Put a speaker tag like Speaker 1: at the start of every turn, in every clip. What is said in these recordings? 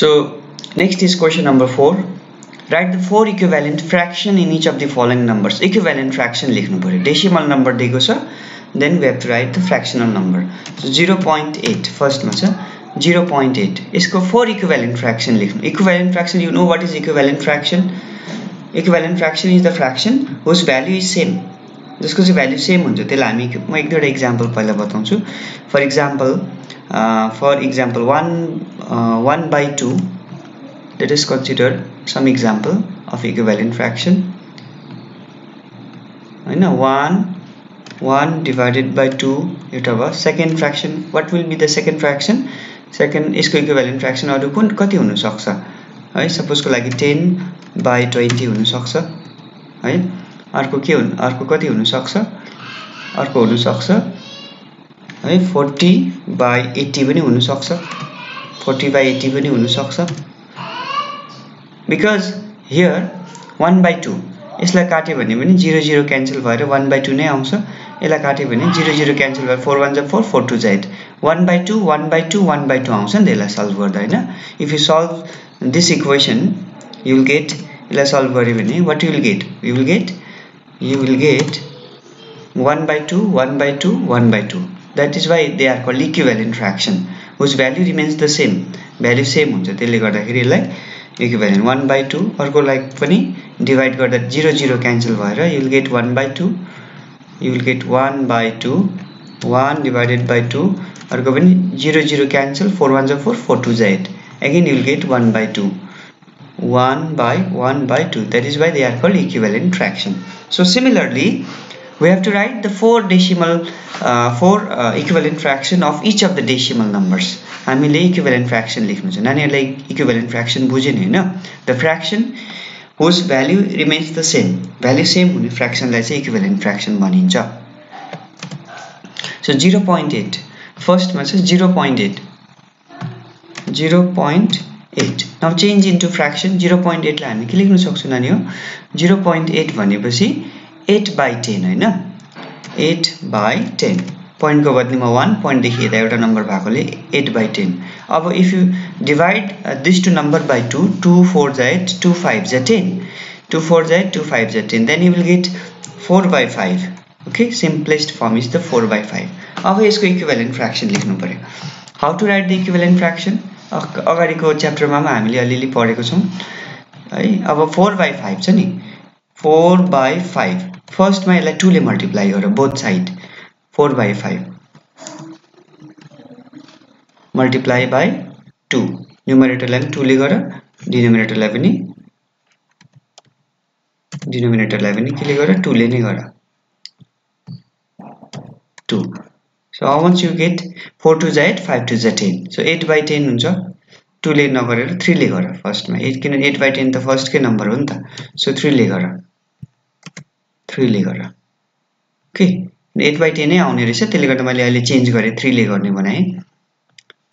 Speaker 1: So next is question number 4. Write the four equivalent fraction in each of the following numbers. Equivalent fraction लेख्नु पर्यो decimal number दिएको छ then we have write the fractional number so zero point eight फर्स्टमा छ zero point eight यसको four equivalent fraction लेख्नु equivalent fraction you know what is equivalent fraction equivalent fraction is the fraction whose value is same जसको चाहिँ value same हुन्छ त्यसलाई हामी म एक दुईवटा इक्जाम्पल पहिला बताउँछु for example for example one one by two let us consider some example of equivalent fraction. होइन one one divided by two एउटा भयो second fraction what will be the second fraction second यसको equivalent fraction अरू कुन कति हुनसक्छ? है सपोजको लागि टेन बाई ट्वेन्टी हुनसक्छ। है अर्को के हुन् अर्को कति हुनसक्छ? अर्को हुनसक्छ। है फोर्टी बाई एट्टी पनि हुनसक्छ। फोर्टी बाई एट्टी पनि हुनसक्छ। Because here one by two यसलाई काट्यो भने पनि जिरो जिरो क्यान्सल भएर वान बाई टू नै आउँछ। यसलाई काट्यो भने जिरो जिरो क्यान्सल भएर फोर वान जा फोर फोर टू जा eight one by two one by two one by two आउँछ नि त यसलाई सल्भ गर्दा होइन? If you solve this equation you will get यसलाई सल्भ गऱ्यो भने what you will get you will get you will get one by two one by two one by two that is why they are call equivalent fraction whose value remains the same value same हुन्छ. त्यसले गर्दाखेरि यसलाई equivalent one by two अर्कोलाई पनि divide गर्दा zero zero cancel भएर you will get one by two you will get one by two one divided by two अर्को पनि zero zero cancel four one जा फोर फोर टू जा eight again you will get one by two one by one by two that is why they are called equivalent fraction so similarly we have to write the four decimal uh, four uh, equivalent fraction of each of the decimal numbers. हामीले equivalent fraction लेख्नु छ। नानीहरूलाई equivalent fraction बुझ्यो नि होइन? The fraction whose value remains the same value same हुने फ्रेक्सनलाई चाहिँ इक्विभ्यालेन्ट फ्रेक्सन भनिन्छ। पोइन्ट एट फर्स्टमा चाहिँ zero point eight zero point eight now change into fraction zero point एटलाई हामी के लेख्न सक्छौँ नानी हो? जिरो पोइन्ट एट भनेपछि एट बाई टेन होइन? एट बाई टेन पोइन्टको बदलीमा वान पोइन्टदेखि यता एउटा नम्बर भएकोले एट बाई टेन अब if you divide this two number by two two four जा एट टू फाइभ जा टेन टू फोर जा एट टू फाइभ जा ten then you will get four by five okay simplest form is the four by five अब यसको equivalent fraction लेख्नु पऱ्यो how to write the equivalent fraction अगाडिको च्याप्टरमा पनि हामीले अलिअलि पढेको छौँ। है अब फोर बाई फाइभ छ नि। फोर बाई फाइभ फर्स्टमा यसलाई टूले मल्टिप्लाई गर both side four by five multiply by two न्युमिनेटरलाई पनि टूले गर डिनोमिनेटरलाई पनि डिनोमिनेटरलाई पनि केले गर टूले नै गर two so how much you get four two जा एट फाइभ टू जा ten so eight by ten हुन्छ टूले नगरेर थ्रीले गर फर्स्टमा एट किनभने एट बाई टेन त फर्स्टकै नम्बर हो नि त सो थ्रीले गर थ्रीले गर ओके एट बाई टेनै आउने रहेछ। त्यसले गर्दा मैले अहिले चेन्ज गरेँ थ्रीले गर्ने बनाएँ।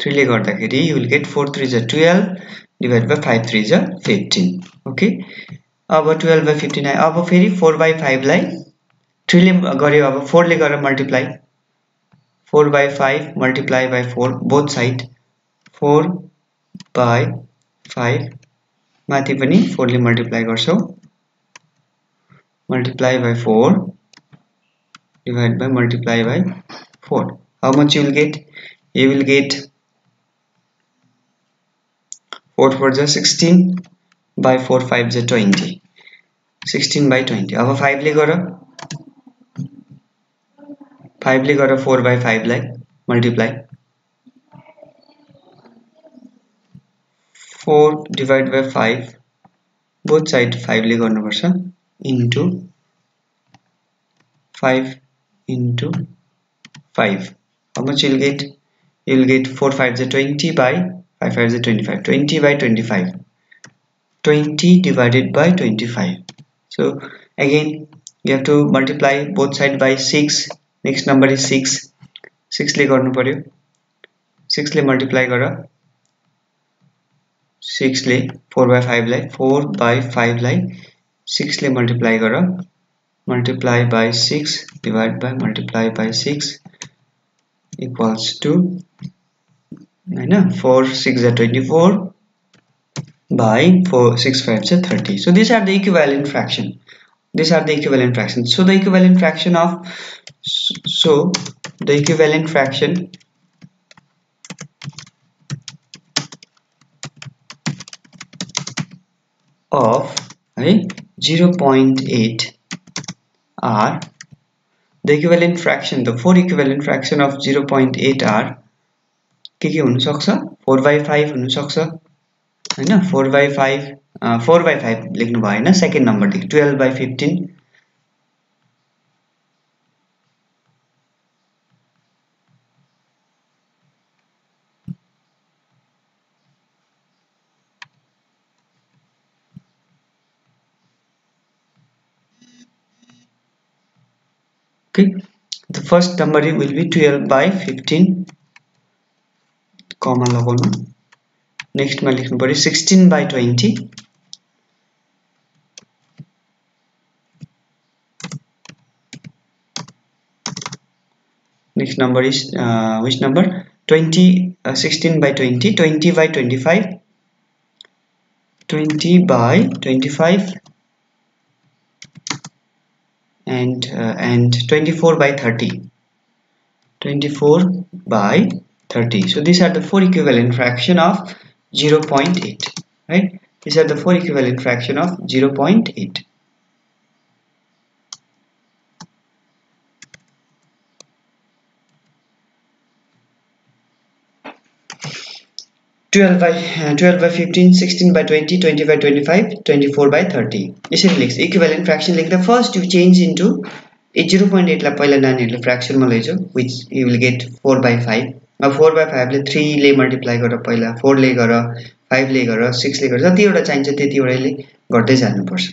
Speaker 1: थ्रीले गर्दाखेरि you will get four three जा twelve divide by five three जा फिफ्टिन ओके अब टुवेल्भ बाई फिफ्टिन आयो अब फेरि फोर बाई फाइभलाई थ्रीले गऱ्यो। अब फोरले गरेर multiply four by five multiply by four both side four by five माथि पनि फोरले मल्टिप्लाई गर्छौँ। multiply by 4 divided by multiply by 4 how much you will get you will get 4 for the 16 by 4 5 the 20 16 by 20 अब 5 ले गर 5 ले गर 4 by 5 लाई multiply 4 divided by 5 both side 5 ले गर्नुपर्छ into 5 into 5 how much you'll get you'll get 4 5 is 20 by 5 5 is 25 20 by 25 20 divided by 25 so again you have to multiply both side by 6 next number is 6 6 ले गर्नु पर्यो 6 ले multiply गर 6 ले 4 by 5 लाई 4 by 5 लाई 6 ले मल्टिप्लाई गर multiply by six divide by multiply by six equals to होइन फोर सिक्स जा twenty four by 4, 6, 5, so 30. So these are the equivalent fraction. These are the equivalent fractions. So the equivalent fraction of, so the equivalent fraction of right, 0.8 are the equivalent fraction, the four equivalent fraction of 0.8 are के के हुनसक्छ four by five हुनसक्छ होइन four by five four by five लेख्नु भयो होइन second नम्बरदेखि twelve by fifteen okay the first number will be 12 by 15 comma लगाउनु नेक्स्टमा लेख्नु पऱ्यो 16 by 20 next number is uh, which number 20 uh, 16 by 20 20 by 25 20 by 25 and uh, and 24 by 30 24 by 30 so these are the four equivalent fraction of 0 0.8 right? These are the four equivalent fraction of 0 0.8 12 by uh, 12 by 15 16 by 20 20 by 25 24 by 30 यसरी लेख्छ। Equivalent fraction लेख्दा first you change into a zero point एटलाई पहिला नानीहरूले फ्र्याक्सनमा लैजाऊ which you will get four by five अब four by फाइभले थ्रीले मल्टिप्लाई गर पहिला फोरले गर फाइभले गर सिक्सले गर जतिवटा चाहिन्छ त्यतिवटाले गर्दै जानुपर्छ।